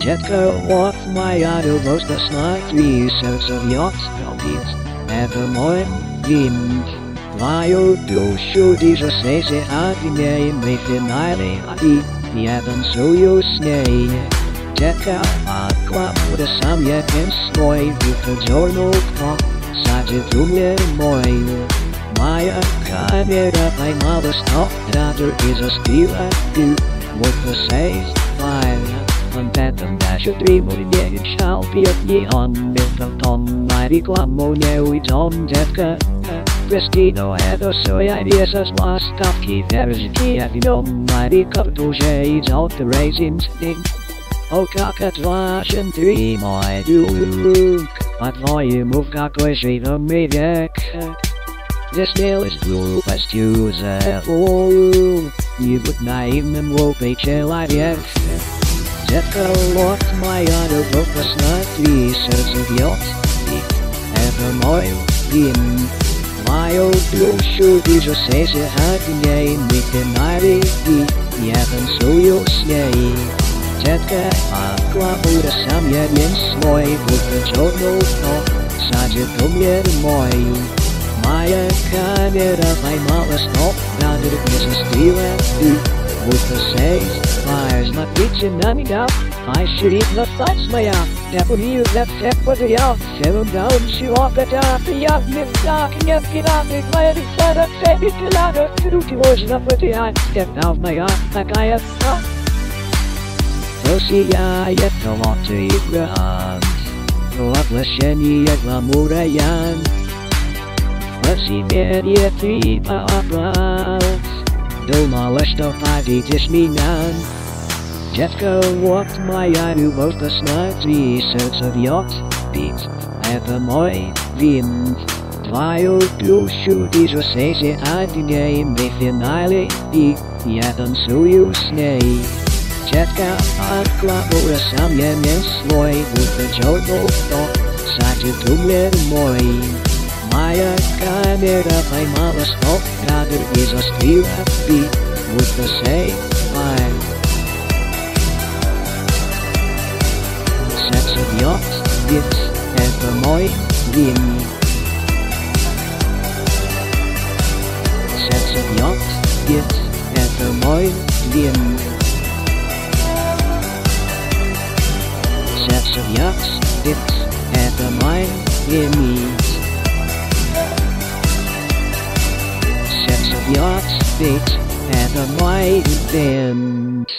Jetko walk my auto boast the snark three sets of yachts Peltiets Ever mooi Wind. Lio do show deze sese hati nee me finale ati Die hebben zo jo snee Jetko aqua voor de samje en snooi Hoeft het giorno kva Saje dumle mooi Maya kanera by mother stop Daughter is a steel at do Worth the says fine Ang tetang dasyo trimo nie shall be at ye on Milton Mighty glamo new John Jetka Cristino Edo soy ideas as lost Stop key verity at no mighty cup to shades out the raisins ding O kakat washin three my do At volume of kakwe shiva medic This nail is blue as use a fool You would name them will be chill Jetka locked my auto book was not three sets of yacht Ever moil in my old blue shoe is a says it had the name with the mighty the Evan so you'll say Jetka aqua uda sam yet yen sloy with the jono no Yet it and with the says fires not reaching none out. I should eat the my. Never knew that step was a out. Settle down, she walk it up, the out, miss dark, and get get out, the glad it's set up, set it to louder, to do to was up with the eye. Step out my out, like I have stopped. I yet no want to eat ground. Loveless Jenny at Lamurayan. Let's see, yet power do malesh to fighty dish me nan. Jetka walked my to both the snarty sets of yacht beats. Ever moi wind. Dwajo du shoot zo say ze uit die game de finale die ja dan zo you snay. Jetka aqua ora sam yen sloy with the jodo to saje tumle moi. Maya kanera by mama stop Rather is a steel happy with the same fire Sets of yachts, bits, and the moi wind Sets of yachts, bits, and the moi wind Sets of yachts, bits, and the moi and a mighty bend.